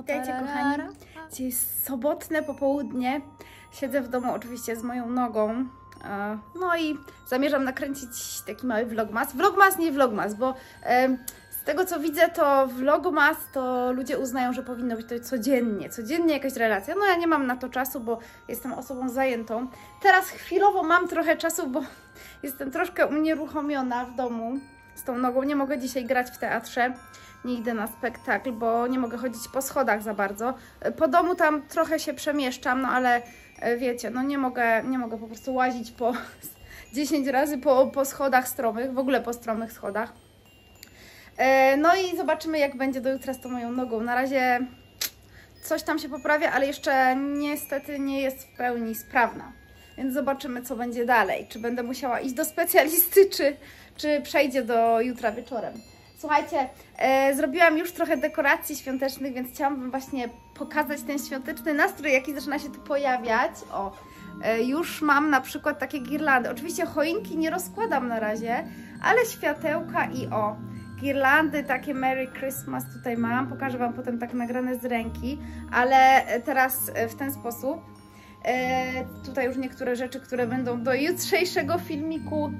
Witajcie kochani, dzisiaj jest sobotne popołudnie, siedzę w domu oczywiście z moją nogą, e, no i zamierzam nakręcić taki mały vlogmas, vlogmas nie vlogmas, bo z tego co widzę, to vlogmas to ludzie uznają, że powinno być to codziennie. Codziennie jakaś relacja. No ja nie mam na to czasu, bo jestem osobą zajętą. Teraz chwilowo mam trochę czasu, bo jestem troszkę unieruchomiona w domu z tą nogą. Nie mogę dzisiaj grać w teatrze. Nie idę na spektakl, bo nie mogę chodzić po schodach za bardzo. Po domu tam trochę się przemieszczam, no ale e, wiecie, no nie mogę, nie mogę po prostu łazić po 10 razy po, po schodach stromych, w ogóle po stromych schodach. E, No i zobaczymy, jak będzie do jutra z tą moją nogą. Na razie coś tam się poprawia, ale jeszcze niestety nie jest w pełni sprawna. Więc zobaczymy, co będzie dalej. Czy będę musiała iść do specjalisty, czy, czy przejdzie do jutra wieczorem. Słuchajcie, e, zrobiłam już trochę dekoracji świątecznych, więc chciałam właśnie pokazać ten świąteczny nastrój, jaki zaczyna się tu pojawiać. O, e, już mam na przykład takie girlandy. Oczywiście choinki nie rozkładam na razie, ale światełka i o, girlandy takie Merry Christmas tutaj mam. Pokażę Wam potem tak nagrane z ręki, ale e, teraz e, w ten sposób. E, tutaj już niektóre rzeczy, które będą do jutrzejszego filmiku,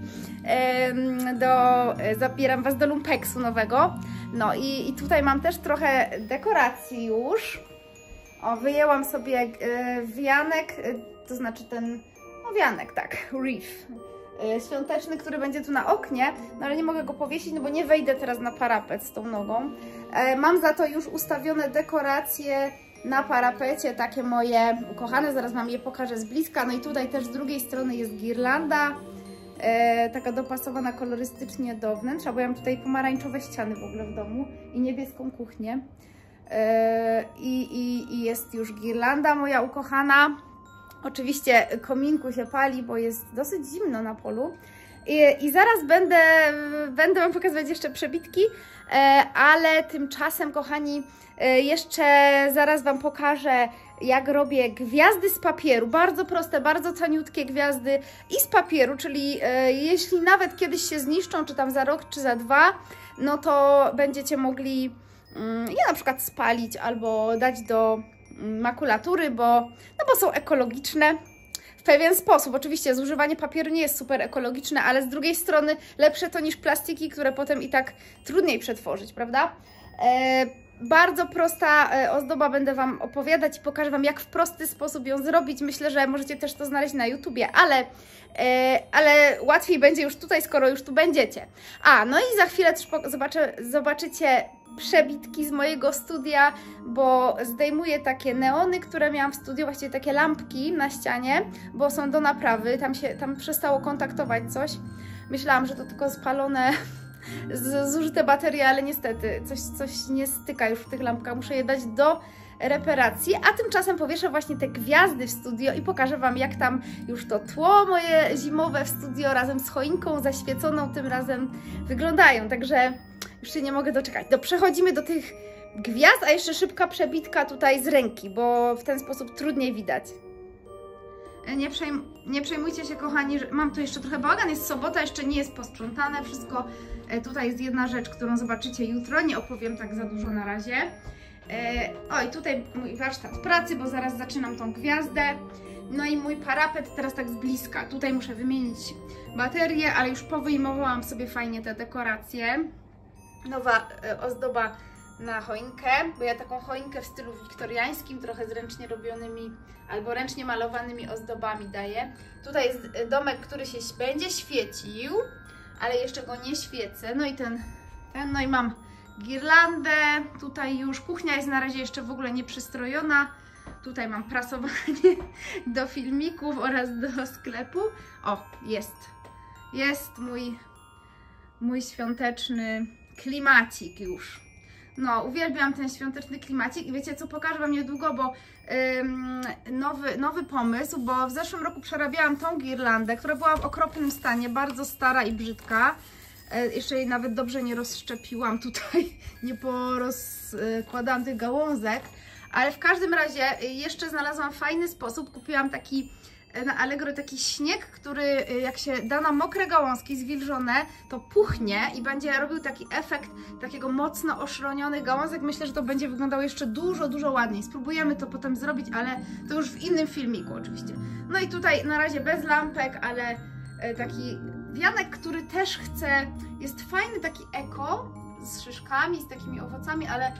em, do, e, zabieram Was do lumpeksu nowego. No i, i tutaj mam też trochę dekoracji już. O, wyjęłam sobie e, wianek, e, to znaczy ten, no wianek, tak, reef e, świąteczny, który będzie tu na oknie, no ale nie mogę go powiesić, no bo nie wejdę teraz na parapet z tą nogą. E, Mam za to już ustawione dekoracje na parapecie, takie moje ukochane, zaraz Wam je pokażę z bliska. No i tutaj też z drugiej strony jest girlanda, e, taka dopasowana kolorystycznie do wnętrza, bo ja mam tutaj pomarańczowe ściany w ogóle w domu i niebieską kuchnię. E, i, i, I jest już girlanda moja ukochana. Oczywiście kominku się pali, bo jest dosyć zimno na polu. I, I zaraz będę, będę Wam pokazywać jeszcze przebitki, e, ale tymczasem, kochani, e, jeszcze zaraz Wam pokażę, jak robię gwiazdy z papieru. Bardzo proste, bardzo taniutkie gwiazdy i z papieru, czyli e, jeśli nawet kiedyś się zniszczą, czy tam za rok, czy za dwa, no to będziecie mogli mm, je na przykład spalić albo dać do makulatury, bo, no bo są ekologiczne w pewien sposób. Oczywiście zużywanie papieru nie jest super ekologiczne, ale z drugiej strony lepsze to niż plastiki, które potem i tak trudniej przetworzyć, prawda? E, bardzo prosta e, ozdoba będę Wam opowiadać i pokażę Wam, jak w prosty sposób ją zrobić. Myślę, że możecie też to znaleźć na YouTubie, ale, e, ale łatwiej będzie już tutaj, skoro już tu będziecie. A, no i za chwilę też zobaczycie przebitki z mojego studia, bo zdejmuję takie neony, które miałam w studiu, właściwie takie lampki na ścianie, bo są do naprawy, tam się, tam przestało kontaktować coś. Myślałam, że to tylko spalone, zużyte baterie, ale niestety coś, coś nie styka już w tych lampkach, muszę je dać do reparacji, a tymczasem powieszę właśnie te gwiazdy w studio i pokażę Wam, jak tam już to tło moje zimowe w studio razem z choinką zaświeconą tym razem wyglądają, także już się nie mogę doczekać. To przechodzimy do tych gwiazd, a jeszcze szybka przebitka tutaj z ręki, bo w ten sposób trudniej widać. Nie, przejm nie przejmujcie się, kochani, że mam tu jeszcze trochę bałagan, jest sobota, jeszcze nie jest posprzątane wszystko. E, Tutaj jest jedna rzecz, którą zobaczycie jutro, nie opowiem tak za dużo na razie. E, O, i tutaj mój warsztat pracy, bo zaraz zaczynam tą gwiazdę. No i mój parapet teraz tak z bliska. Tutaj muszę wymienić baterię, ale już powyjmowałam sobie fajnie te dekoracje. Nowa e, ozdoba na choinkę, bo ja taką choinkę w stylu wiktoriańskim, trochę z ręcznie robionymi albo ręcznie malowanymi ozdobami daję. Tutaj jest domek, który się będzie świecił, ale jeszcze go nie świecę. No i ten, ten no i mam girlandę, tutaj już kuchnia jest na razie jeszcze w ogóle nie przystrojona. Tutaj mam prasowanie do filmików oraz do sklepu. O, jest. Jest mój, mój świąteczny klimacik już. No, uwielbiam ten świąteczny klimacik i wiecie co, pokażę Wam niedługo, bo ym, nowy, nowy pomysł, bo w zeszłym roku przerabiałam tą girlandę, która była w okropnym stanie, bardzo stara i brzydka. E, jeszcze jej nawet dobrze nie rozszczepiłam tutaj, nie porozkładałam tych gałązek, Ale w każdym razie jeszcze znalazłam fajny sposób. Kupiłam taki na Allegro taki śnieg, który y, jak się da na mokre gałązki zwilżone, to puchnie i będzie robił taki efekt takiego mocno oszronionych gałązek. Myślę, że to będzie wyglądało jeszcze dużo, dużo ładniej. Spróbujemy to potem zrobić, ale to już w innym filmiku oczywiście. No i tutaj na razie bez lampek, ale y, taki wianek, który też chce, jest fajny, taki eko, z szyszkami, z takimi owocami, ale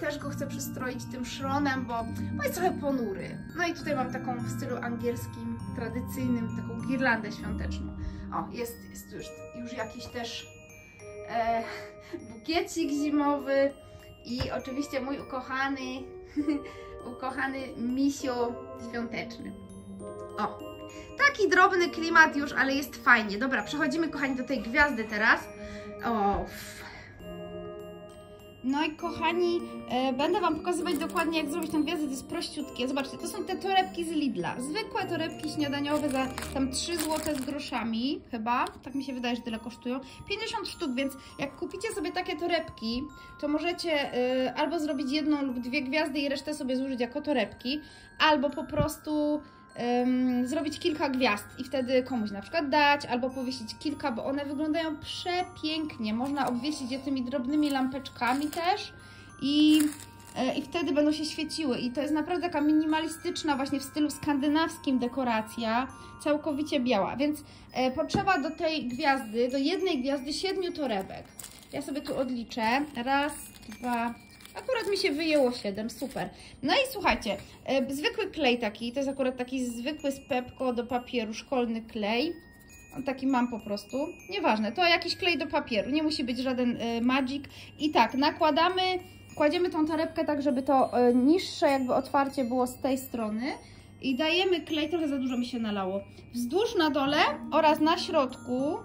też go chcę przystroić tym szronem, bo, bo jest trochę ponury. No i tutaj mam taką w stylu angielskim, tradycyjnym, taką girlandę świąteczną. O, jest, jest już, już jakiś też e, bukiecik zimowy i oczywiście mój ukochany, ukochany misio świąteczny. O, taki drobny klimat już, ale jest fajnie. Dobra, przechodzimy kochani do tej gwiazdy teraz. O, no i kochani, e, będę Wam pokazywać dokładnie jak zrobić tę gwiazdę, to jest prościutkie. Zobaczcie, to są te torebki z Lidla. Zwykłe torebki śniadaniowe za tam 3 zł z groszami, chyba. Tak mi się wydaje, że tyle kosztują. 50 sztuk, więc jak kupicie sobie takie torebki, to możecie e, albo zrobić jedną lub dwie gwiazdy i resztę sobie zużyć jako torebki, albo po prostu zrobić kilka gwiazd i wtedy komuś na przykład dać, albo powiesić kilka, bo one wyglądają przepięknie. Można obwiesić je tymi drobnymi lampeczkami też i, yy, i wtedy będą się świeciły. I to jest naprawdę taka minimalistyczna, właśnie w stylu skandynawskim dekoracja, całkowicie biała. Więc yy, potrzeba do tej gwiazdy, do jednej gwiazdy siedmiu torebek. Ja sobie tu odliczę. Raz, dwa, Akurat mi się wyjęło 7, super. No i słuchajcie, e, zwykły klej taki, to jest akurat taki zwykły z Pepko do papieru, szkolny klej. Taki mam po prostu. Nieważne, to jakiś klej do papieru, nie musi być żaden e, Magic. I tak, nakładamy, kładziemy tą torebkę tak, żeby to e, niższe jakby otwarcie było z tej strony. I dajemy klej, trochę za dużo mi się nalało, wzdłuż na dole oraz na środku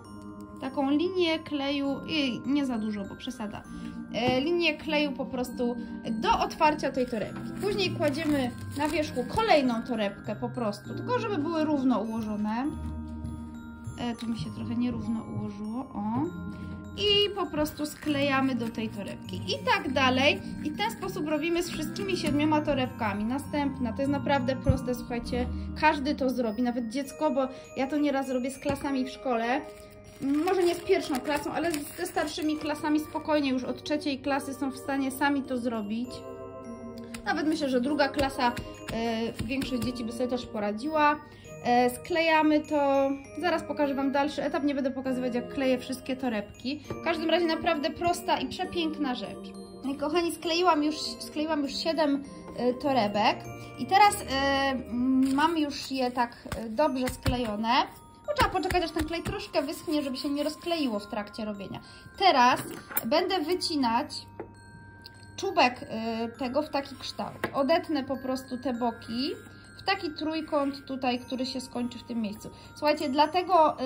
taką linię kleju, nie za dużo, bo przesada, e, linię kleju po prostu do otwarcia tej torebki. Później kładziemy na wierzchu kolejną torebkę po prostu, tylko żeby były równo ułożone. E, tu mi się trochę nierówno ułożyło, o. I po prostu sklejamy do tej torebki. I tak dalej. I w ten sposób robimy z wszystkimi siedmioma torebkami. Następna, to jest naprawdę proste, słuchajcie. Każdy to zrobi, nawet dziecko, bo ja to nieraz robię z klasami w szkole może nie z pierwszą klasą, ale ze starszymi klasami spokojnie już od trzeciej klasy są w stanie sami to zrobić. Nawet myślę, że druga klasa, e, większość dzieci by sobie też poradziła. E, sklejamy to, zaraz pokażę Wam dalszy etap, nie będę pokazywać jak kleję wszystkie torebki. W każdym razie naprawdę prosta i przepiękna rzecz. I kochani, skleiłam już, skleiłam już 7 e, torebek i teraz e, mam już je tak e, dobrze sklejone. No, trzeba poczekać, aż ten klej troszkę wyschnie, żeby się nie rozkleiło w trakcie robienia. Teraz będę wycinać czubek y, tego w taki kształt. Odetnę po prostu te boki w taki trójkąt tutaj, który się skończy w tym miejscu. Słuchajcie, dlatego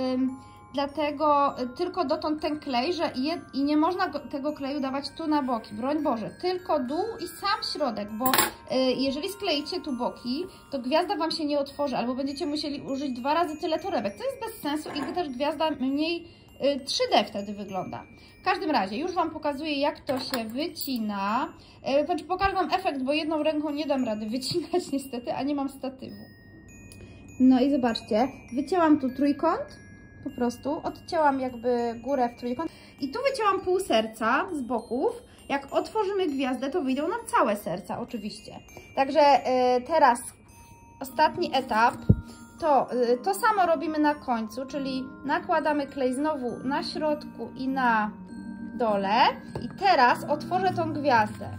dlatego y, tylko dotąd ten klej, że je, i nie można go, tego kleju dawać tu na boki, broń Boże, tylko dół i sam środek, bo y, jeżeli skleicie tu boki, to gwiazda Wam się nie otworzy, albo będziecie musieli użyć dwa razy tyle torebek, to jest bez sensu i też gwiazda mniej y, 3D wtedy wygląda. W każdym razie, już Wam pokazuję, jak to się wycina. Y, znaczy, pokażę Wam efekt, bo jedną ręką nie dam rady wycinać niestety, a nie mam statywu. No i zobaczcie, wycięłam tu trójkąt, po prostu. Odcięłam jakby górę w trójkąt i tu wycięłam pół serca z boków. Jak otworzymy gwiazdę, to wyjdą nam całe serca oczywiście. Także yy, teraz ostatni etap. To, yy, to samo robimy na końcu, czyli nakładamy klej znowu na środku i na dole. I teraz otworzę tą gwiazdę.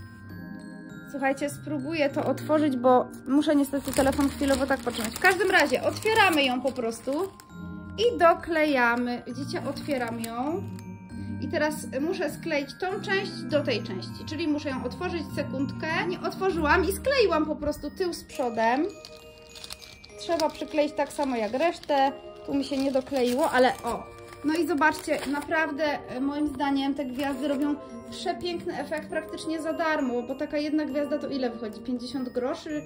Słuchajcie, spróbuję to otworzyć, bo muszę niestety telefon chwilowo tak potrzymać. W każdym razie otwieramy ją po prostu i doklejamy. Widzicie, otwieram ją. I teraz muszę skleić tą część do tej części, czyli muszę ją otworzyć sekundkę. Nie otworzyłam i skleiłam po prostu tył z przodem. Trzeba przykleić tak samo jak resztę. Tu mi się nie dokleiło, ale o. No i zobaczcie, naprawdę e, moim zdaniem te gwiazdy robią przepiękny efekt praktycznie za darmo, bo taka jedna gwiazda to ile wychodzi? 50 groszy?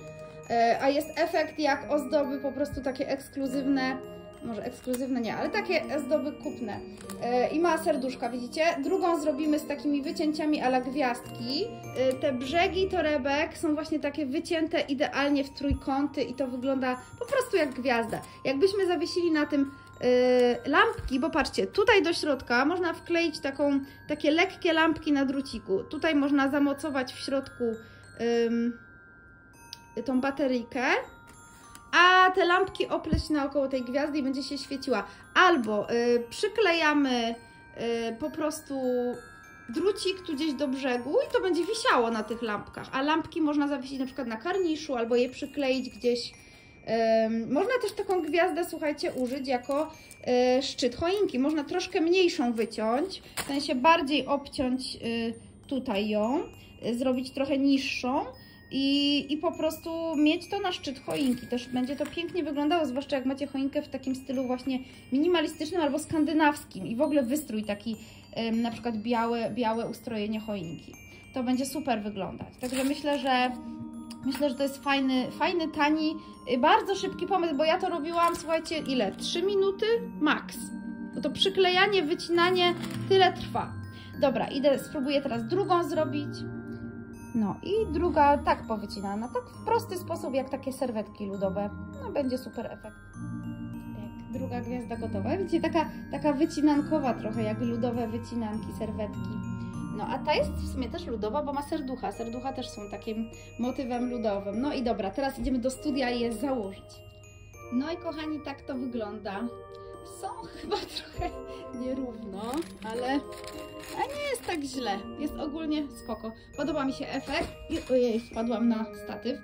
E, a jest efekt jak ozdoby po prostu takie ekskluzywne może ekskluzywne nie, ale takie zdoby kupne. E, I ma serduszka, widzicie? Drugą zrobimy z takimi wycięciami ala gwiazdki. E, te brzegi torebek są właśnie takie wycięte idealnie w trójkąty i to wygląda po prostu jak gwiazda. Jakbyśmy zawiesili na tym e, lampki, bo patrzcie, tutaj do środka można wkleić taką, takie lekkie lampki na druciku. Tutaj można zamocować w środku tą bateryjkę a te lampki opleść naokoło tej gwiazdy i będzie się świeciła. Albo y, przyklejamy y, po prostu drucik tu gdzieś do brzegu i to będzie wisiało na tych lampkach. A lampki można zawiesić na przykład na karniszu albo je przykleić gdzieś. Można też taką gwiazdę, słuchajcie, użyć jako y, szczyt choinki. Można troszkę mniejszą wyciąć, w sensie bardziej obciąć y, tutaj ją, y, zrobić trochę niższą i, i po prostu mieć to na szczyt choinki. Też będzie to pięknie wyglądało, zwłaszcza jak macie choinkę w takim stylu właśnie minimalistycznym albo skandynawskim i w ogóle wystrój taki na przykład białe, białe ustrojenie choinki. To będzie super wyglądać. Także myślę, że myślę, że to jest fajny, fajny, tani, y, bardzo szybki pomysł, bo ja to robiłam, słuchajcie, ile? 3 minuty? Max. Bo to przyklejanie, wycinanie tyle trwa. Dobra, idę, spróbuję teraz drugą zrobić. No i druga tak powycinana, tak w prosty sposób, jak takie serwetki ludowe. No będzie super efekt. Jak druga gwiazda gotowa. Widzicie, taka, taka wycinankowa trochę, jak ludowe wycinanki, serwetki. No a ta jest w sumie też ludowa, bo ma serducha. Serducha też są takim motywem ludowym. No i dobra, teraz idziemy do studia i je założyć. No i kochani, tak to wygląda. Są chyba trochę nierówno, ale a nie jest tak źle. Jest ogólnie spoko. Podoba mi się efekt. I, ojej, wpadłam na statyw.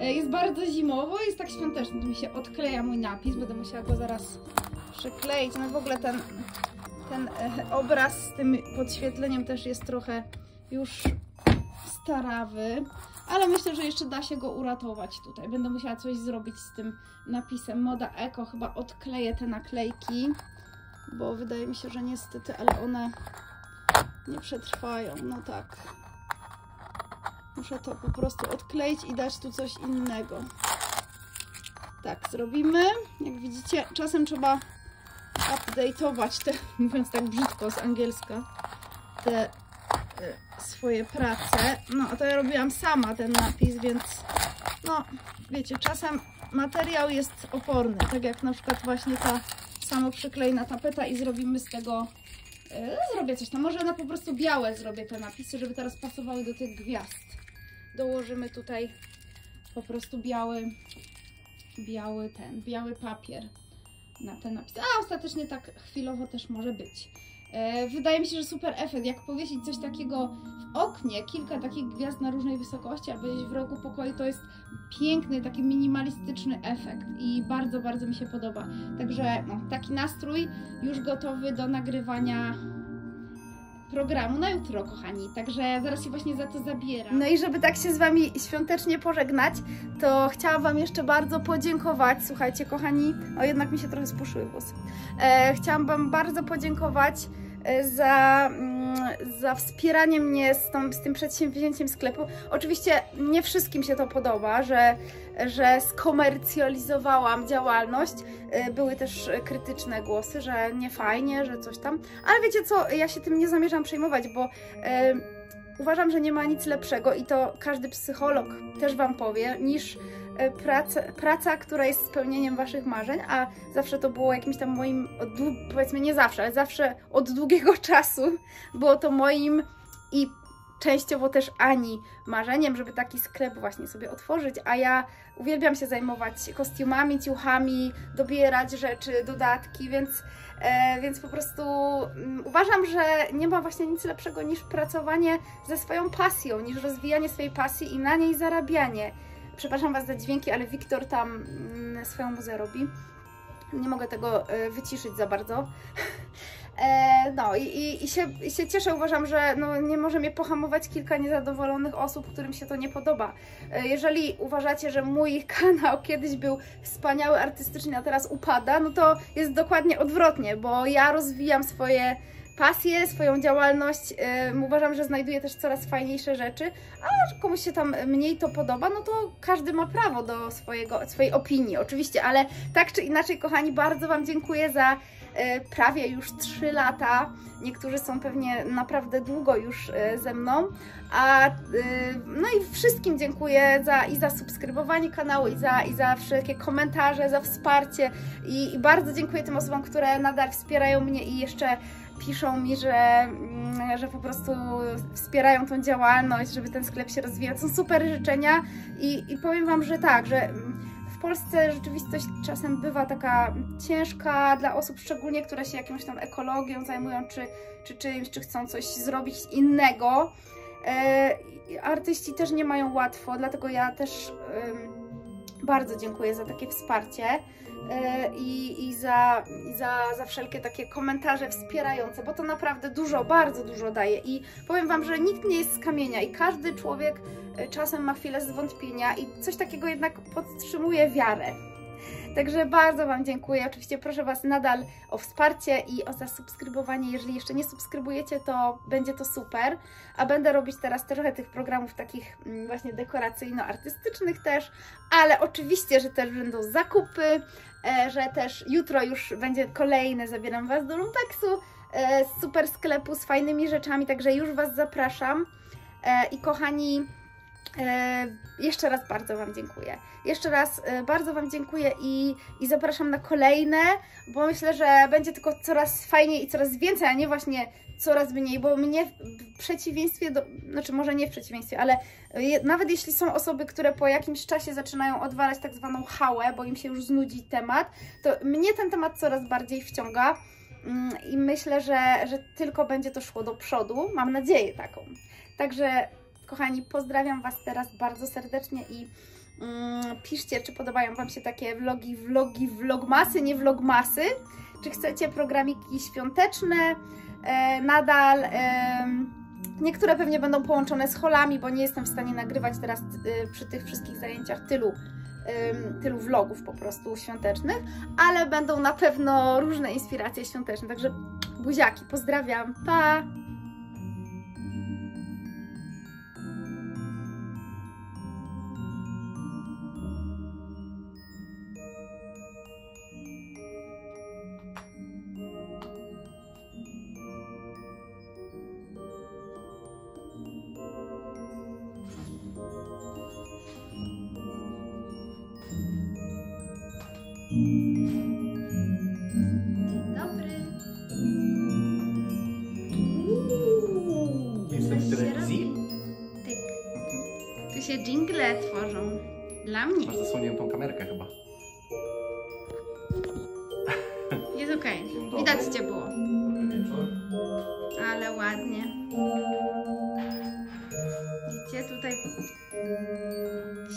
jest bardzo zimowo, jest tak świątecznie. Tu mi się odkleja mój napis. Będę musiała go zaraz przykleić. No w ogóle ten, ten e, obraz z tym podświetleniem też jest trochę już starawy. Ale myślę, że jeszcze da się go uratować tutaj. Będę musiała coś zrobić z tym napisem Moda Eko. Chyba odkleję te naklejki bo wydaje mi się, że niestety, ale one nie przetrwają. No tak. Muszę to po prostu odkleić i dać tu coś innego. Tak, zrobimy. Jak widzicie, czasem trzeba update'ować te, mówiąc tak brzydko z angielska, te swoje prace. No, a to ja robiłam sama ten napis, więc no, wiecie, czasem materiał jest oporny, tak jak na przykład właśnie ta samo przyklejna tapeta i zrobimy z tego, yy, zrobię coś tam, może na po prostu białe zrobię te napisy, żeby teraz pasowały do tych gwiazd. Dołożymy tutaj po prostu biały, biały ten, biały papier na ten napis. A ostatecznie tak chwilowo też może być. E, wydaje mi się, że super efekt, jak powiesić coś takiego w oknie, kilka takich gwiazd na różnej wysokości, albo gdzieś w rogu pokoju, to jest piękny, taki minimalistyczny efekt i bardzo, bardzo mi się podoba. Także no, taki nastrój już gotowy do nagrywania programu na jutro, kochani. Także zaraz się właśnie za to zabieram. No i żeby tak się z Wami świątecznie pożegnać, to chciałam Wam jeszcze bardzo podziękować. Słuchajcie, kochani, o jednak mi się trochę spuszyły włosy. E, chciałam Wam bardzo podziękować za, mm, za wspieranie mnie z, tą, z tym przedsięwzięciem sklepu. Oczywiście nie wszystkim się to podoba, że że skomercjalizowałam działalność. Y, były też krytyczne głosy, że nie fajnie, że coś tam. Ale wiecie co, ja się tym nie zamierzam przejmować, bo e, uważam, że nie ma nic lepszego i to każdy psycholog też Wam powie, niż e, praca, praca, która jest spełnieniem Waszych marzeń, a zawsze to było jakimś tam moim, powiedzmy nie zawsze, ale zawsze od długiego czasu było to moim i częściowo też Ani marzeniem, żeby taki sklep właśnie sobie otworzyć, a ja uwielbiam się zajmować kostiumami, ciuchami, dobierać rzeczy, dodatki, więc, e, więc po prostu um, uważam, że nie ma właśnie nic lepszego niż pracowanie ze swoją pasją, niż rozwijanie swojej pasji i na niej zarabianie. Przepraszam Was za dźwięki, ale Wiktor tam mm, swoją muzę robi. Nie mogę tego e, wyciszyć za bardzo. E, no i, i, się, i się cieszę, uważam, że no, nie może mnie pohamować kilka niezadowolonych osób, którym się to nie podoba. E, jeżeli uważacie, że mój kanał kiedyś był wspaniały artystycznie, a teraz upada, no to jest dokładnie odwrotnie, bo ja rozwijam swoje pasję, swoją działalność. E, uważam, że znajduję też coraz fajniejsze rzeczy, a komuś się tam mniej to podoba, no to każdy ma prawo do swojego, swojej opinii, oczywiście, ale tak czy inaczej, kochani, bardzo Wam dziękuję za e, prawie już 3 lata. Niektórzy są pewnie naprawdę długo już e, ze mną. A, y, no i wszystkim dziękuję za, i za subskrybowanie kanału, i za, i za wszelkie komentarze, za wsparcie. I, I bardzo dziękuję tym osobom, które nadal wspierają mnie i jeszcze piszą mi, że, mm, że po prostu wspierają tą działalność, żeby ten sklep się rozwijał. Są super życzenia i, i powiem Wam, że tak, że w Polsce rzeczywistość czasem bywa taka ciężka dla osób, szczególnie które się jakąś tam ekologią zajmują, czy, czy czymś, czy chcą coś zrobić innego. E, artyści też nie mają łatwo, dlatego ja też bardzo dziękuję za takie wsparcie e, i, i, za, i za, za wszelkie takie komentarze wspierające, bo to naprawdę dużo, bardzo dużo daje. I powiem Wam, że nikt nie jest z kamienia i każdy człowiek e, czasem ma chwilę zwątpienia i coś takiego jednak podtrzymuje wiarę. Także bardzo Wam dziękuję. Oczywiście proszę Was nadal o wsparcie i o zasubskrybowanie. Jeżeli jeszcze nie subskrybujecie, to będzie to super. A będę robić teraz trochę tych programów takich mm, właśnie dekoracyjno-artystycznych też, ale oczywiście, że też będą zakupy, e, że też jutro już będzie kolejne Zabieram Was do Lumpeksu, e, super sklepu z fajnymi rzeczami, także już Was zapraszam. E, I kochani, jeszcze raz bardzo Wam dziękuję. Jeszcze raz e, bardzo Wam dziękuję i, i zapraszam na kolejne, bo myślę, że będzie tylko coraz fajniej i coraz więcej, a nie właśnie coraz mniej, bo mnie w przeciwieństwie do, znaczy może nie w przeciwieństwie, ale je, nawet jeśli są osoby, które po jakimś czasie zaczynają odwalać tak zwaną hałę, bo im się już znudzi temat, to mnie ten temat coraz bardziej wciąga mm, i myślę, że, że tylko będzie to szło do przodu. Mam nadzieję taką. Także Kochani, pozdrawiam Was teraz bardzo serdecznie i mm, piszcie, czy podobają Wam się takie vlogi, vlogi, vlogmasy, nie vlogmasy. Czy chcecie programiki świąteczne e, nadal. E, niektóre pewnie będą połączone z holami, bo nie jestem w stanie nagrywać teraz e, przy tych wszystkich zajęciach tylu tylu vlogów po prostu świątecznych, ale będą na pewno różne inspiracje świąteczne, także buziaki, pozdrawiam, pa! Jingle tworzą. Dla mnie. Masz zasłoniętą kamerkę chyba. Jest okej. Dobry. Widać Cię było. Dobry wieczór. Ale ładnie. Widzicie, tutaj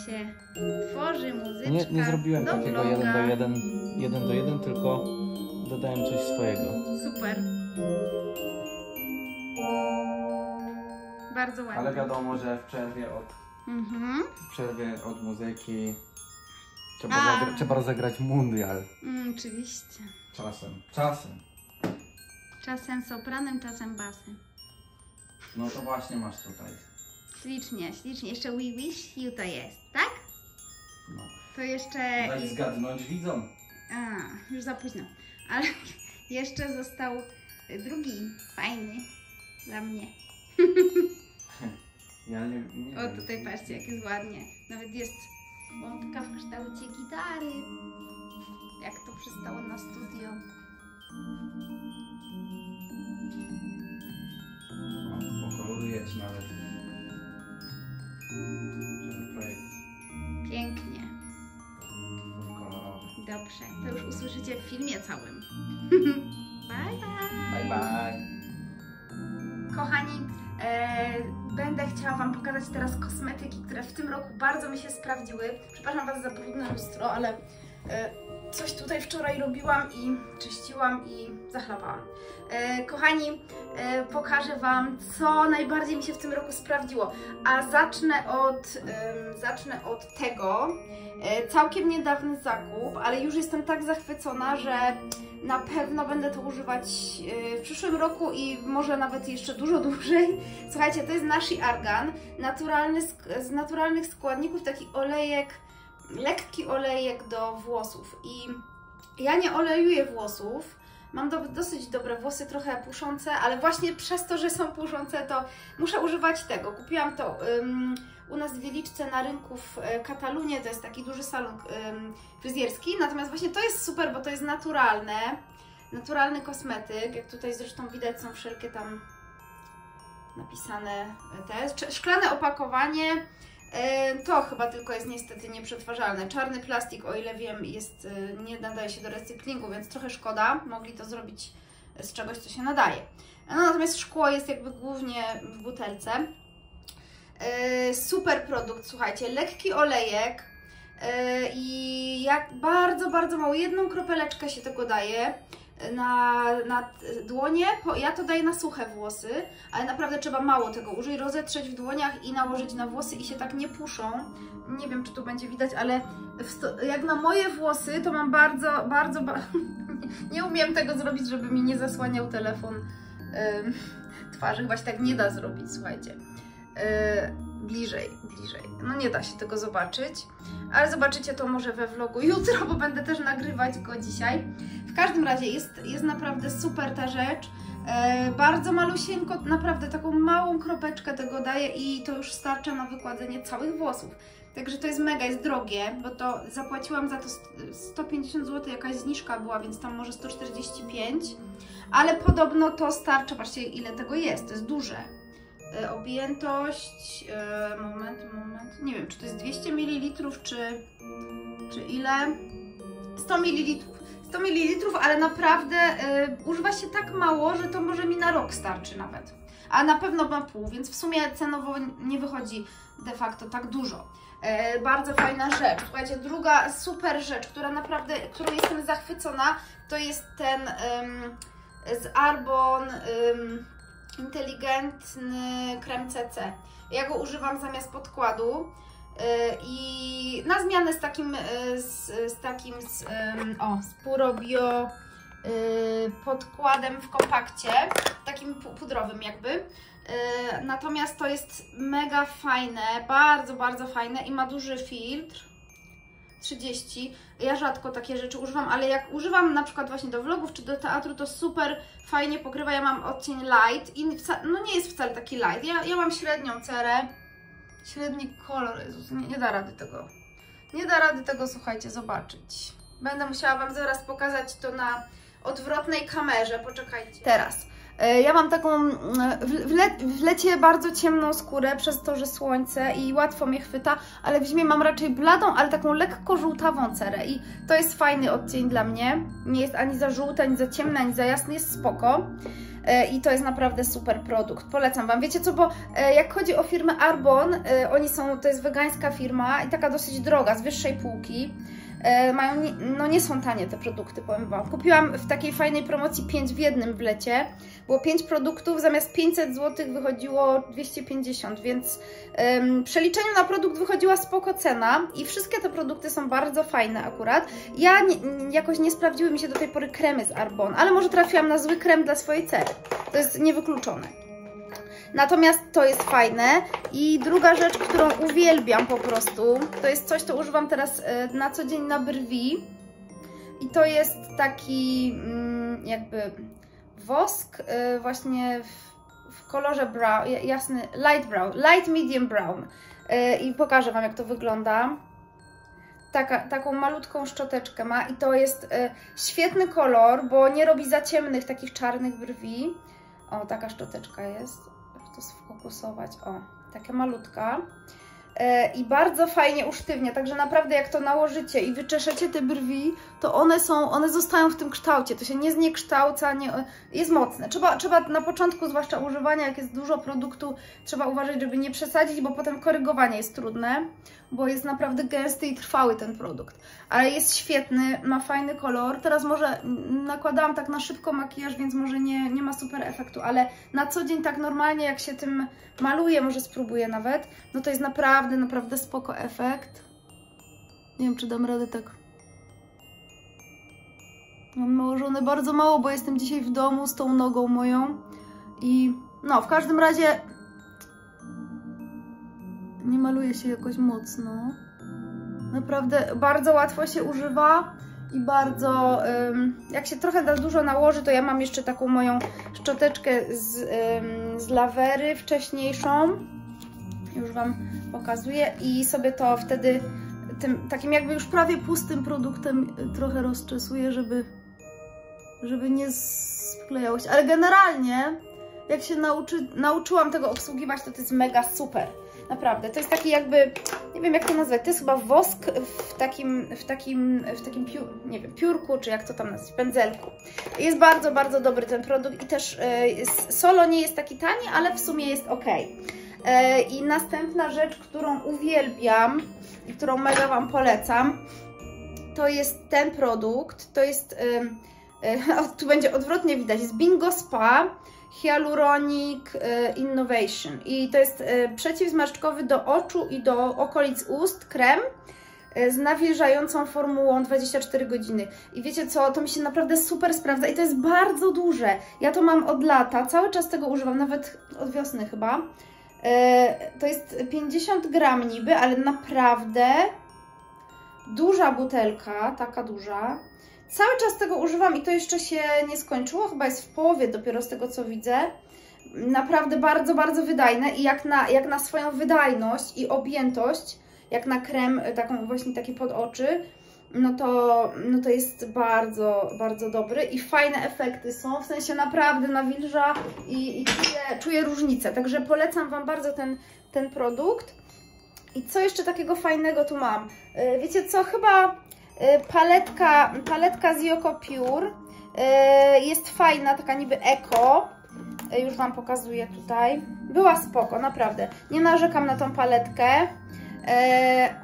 się tworzy muzyczka Nie, nie zrobiłem do takiego vloga. jeden do jeden, jeden do jeden, tylko dodałem coś swojego. Super. Bardzo ładnie. Ale wiadomo, że w przerwie od, Mhm. w przerwie od muzyki trzeba, A. zagra, trzeba rozegrać mundial. Mm, oczywiście. Czasem. Czasem. Czasem sopranem, czasem basem. No to właśnie masz tutaj. Ślicznie, ślicznie. Jeszcze We Wish You to jest, tak? No. To jeszcze... Daj zgadnąć widzom. A, już za późno. Ale jeszcze został drugi fajny dla mnie. Ja nie, nie O, tutaj patrzcie, jak jest ładnie. Nawet jest łąbka w kształcie gitary. Jak to przystało na studio. O, ci nawet. Żeby projekt Pięknie. kolorowy. Dobrze, to już usłyszycie w filmie całym. bye bye! Bye bye. Kochani, e, będę chciała Wam pokazać teraz kosmetyki, które w tym roku bardzo mi się sprawdziły. Przepraszam Was za brudne lustro, ale E, Coś tutaj wczoraj robiłam i czyściłam i zachlapałam. E, Kochani, e, pokażę Wam, co najbardziej mi się w tym roku sprawdziło. A zacznę od, em, zacznę od tego. E, Całkiem niedawny zakup, ale już jestem tak zachwycona, że na pewno będę to używać e, w przyszłym roku i może nawet jeszcze dużo dłużej. Słuchajcie, to jest Nashi Argan, naturalny, z naturalnych składników, taki olejek, lekki olejek do włosów. I ja nie olejuję włosów, mam do, dosyć dobre włosy, trochę puszące, ale właśnie przez to, że są puszące, to muszę używać tego. Kupiłam to u nas w Wieliczce na rynku w e, Katalunie, to jest taki duży salon fryzjerski, natomiast właśnie to jest super, bo to jest naturalne, naturalny kosmetyk, jak tutaj zresztą widać są wszelkie tam napisane te, sz- szklane opakowanie, to chyba tylko jest niestety nieprzetwarzalne. Czarny plastik, o ile wiem, jest, e, nie nadaje się do recyklingu, więc trochę szkoda. Mogli to zrobić z czegoś, co się nadaje. No, natomiast szkło jest jakby głównie w butelce. E, Super produkt, słuchajcie, lekki olejek e, i jak bardzo, bardzo mało, jedną kropeleczkę się tego daje na, na dłonie, ja to daję na suche włosy, ale naprawdę trzeba mało tego użyć, rozetrzeć w dłoniach i nałożyć na włosy i się tak nie puszą. Nie wiem, czy tu będzie widać, ale jak na moje włosy, to mam bardzo, bardzo, ba nie umiem tego zrobić, żeby mi nie zasłaniał telefon ym, twarzy, chyba się tak nie da zrobić, słuchajcie. Yy, bliżej, bliżej. No nie da się tego zobaczyć, ale zobaczycie to może we vlogu jutro, bo będę też nagrywać go dzisiaj. W każdym razie jest, jest naprawdę super ta rzecz. E, bardzo malusieńko, naprawdę taką małą kropeczkę tego daje i to już starcza na wykładzenie całych włosów. Także to jest mega, jest drogie, bo to zapłaciłam za to st- 150 zł, jakaś zniżka była, więc tam może 145, ale podobno to starcza, patrzcie ile tego jest, to jest duże. E, objętość, e, moment, moment, nie wiem czy to jest 200 ml czy, czy ile? 100 ml. 100 ml, ale naprawdę y, używa się tak mało, że to może mi na rok starczy nawet. A na pewno na pół, więc w sumie cenowo nie wychodzi de facto tak dużo. E, bardzo fajna rzecz. Słuchajcie, druga super rzecz, która naprawdę, którą jestem zachwycona, to jest ten z Arbon inteligentny krem CC. Ja go używam zamiast podkładu. Y, i na zmianę z takim, y, z, z takim, z, o, z Purobio y, podkładem w kompakcie, takim pu- pudrowym jakby. Natomiast to jest mega fajne, bardzo, bardzo fajne i ma duży filtr. 30. Ja rzadko takie rzeczy używam, ale jak używam na przykład właśnie do vlogów czy do teatru, to super fajnie pokrywa. Ja mam odcień light i no nie jest wcale taki light. Ja, ja mam średnią cerę średni kolor, Jezus, nie, nie da rady tego. Nie da rady tego, słuchajcie, zobaczyć. Będę musiała Wam zaraz pokazać to na odwrotnej kamerze, poczekajcie. Teraz. E, Ja mam taką mm, w, le, w lecie bardzo ciemną skórę przez to, że słońce i łatwo mnie chwyta, ale w zimie mam raczej bladą, ale taką lekko żółtawą cerę i to jest fajny odcień dla mnie. Nie jest ani za żółty, ani za ciemny, ani za jasny, jest spoko. E, I to jest naprawdę super produkt. Polecam Wam. Wiecie co, bo e, jak chodzi o firmę Arbon, oni są, to jest wegańska firma i taka dosyć droga, z wyższej półki. E, Mają, no nie są tanie te produkty, powiem Wam. Kupiłam w takiej fajnej promocji 5 w jednym w lecie. Było 5 produktów, zamiast 500 zł wychodziło 250, więc w przeliczeniu na produkt wychodziła spoko cena i wszystkie te produkty są bardzo fajne akurat. Ja nie, jakoś nie sprawdziły mi się do tej pory kremy z Arbon, ale może trafiłam na zły krem dla swojej cery. To jest niewykluczone. Natomiast to jest fajne. I druga rzecz, którą uwielbiam po prostu, to jest coś, co używam teraz e, na co dzień na brwi. I to jest taki mm, jakby wosk e, właśnie w, kolorze brown, ja- jasny, light brown, light medium brown. E, I pokażę Wam, jak to wygląda. Taka, taką malutką szczoteczkę ma i to jest świetny kolor, bo nie robi za ciemnych takich czarnych brwi. O, taka szczoteczka jest. To sfokusować? O, taka malutka. E, i bardzo fajnie usztywnia, także naprawdę jak to nałożycie i wyczeszecie te brwi, to one są, one zostają w tym kształcie, to się nie zniekształca, nie, jest mocne. Trzeba, trzeba na początku, zwłaszcza używania, jak jest dużo produktu, trzeba uważać, żeby nie przesadzić, bo potem korygowanie jest trudne, bo jest naprawdę gęsty i trwały ten produkt. Ale jest świetny, ma fajny kolor. Teraz może nakładałam tak na szybko makijaż, więc może nie, nie ma super efektu, ale na co dzień tak normalnie, jak się tym maluje, może spróbuję nawet, no to jest naprawdę, naprawdę spoko efekt. Nie wiem, czy dam radę tak Mam nałożone bardzo mało, bo jestem dzisiaj w domu z tą nogą moją. I no, w każdym razie nie maluje się jakoś mocno. Naprawdę bardzo łatwo się używa i bardzo, jak się trochę za dużo nałoży, to ja mam jeszcze taką moją szczoteczkę z, z lawery wcześniejszą. Już Wam pokazuję i sobie to wtedy tym takim jakby już prawie pustym produktem trochę rozczesuję, żeby, żeby nie sklejało się. Ale generalnie, jak się nauczy, nauczyłam tego obsługiwać, to to jest mega super. Naprawdę, to jest taki jakby, nie wiem jak to nazwać, to jest chyba wosk w takim, w takim, w takim piór, nie wiem, piórku, czy jak to tam nazwać, pędzelku. Jest bardzo, bardzo dobry ten produkt i też y, solo nie jest taki tani, ale w sumie jest ok. Y, I następna rzecz, którą uwielbiam i którą mega Wam polecam, to jest ten produkt, to jest, o, tu będzie odwrotnie widać, jest Bingo Spa Hyaluronic Innovation i to jest przeciwzmarszczkowy do oczu i do okolic ust krem z nawilżającą formułą 24 godziny. I wiecie co, to mi się naprawdę super sprawdza i to jest bardzo duże. Ja to mam od lata, cały czas tego używam, nawet od wiosny chyba. To jest 50 gram niby, ale naprawdę duża butelka, taka duża. Cały czas tego używam i to jeszcze się nie skończyło, chyba jest w połowie dopiero z tego co widzę. Naprawdę bardzo, bardzo wydajne i jak na, jak na swoją wydajność i objętość, jak na krem taką właśnie taki pod oczy, no to, no to jest bardzo, bardzo dobry i fajne efekty są, w sensie naprawdę nawilża i, i czuję, czuję różnicę, także polecam Wam bardzo ten, ten produkt. I co jeszcze takiego fajnego tu mam? Wiecie co, chyba paletka, paletka z Yoko Pure jest fajna, taka niby eko, już Wam pokazuję tutaj. Była spoko, naprawdę. Nie narzekam na tą paletkę.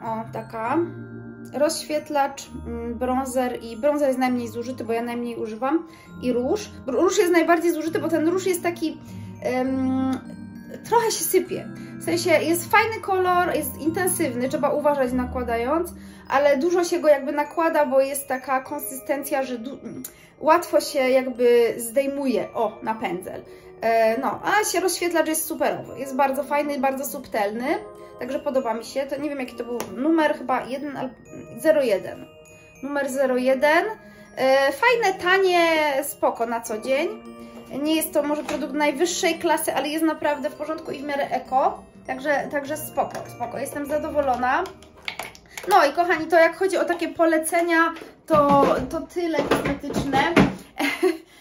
O, taka rozświetlacz, bronzer i bronzer jest najmniej zużyty, bo ja najmniej używam i róż. Róż jest najbardziej zużyty, bo ten róż jest taki um, trochę się sypie. W sensie jest fajny kolor, jest intensywny, trzeba uważać nakładając, ale dużo się go jakby nakłada, bo jest taka konsystencja, że łatwo się jakby zdejmuje, o, na pędzel. E, no, a się rozświetlacz jest superowy, jest bardzo fajny, bardzo subtelny. Także podoba mi się. To nie wiem jaki to był numer, chyba 1 albo 01. Numer 01. E, fajne, tanie, spoko na co dzień. Nie jest to może produkt najwyższej klasy, ale jest naprawdę w porządku i w miarę eko. Także, także spoko, spoko. Jestem zadowolona. No i kochani, to jak chodzi o takie polecenia, to, to tyle kosmetyczne.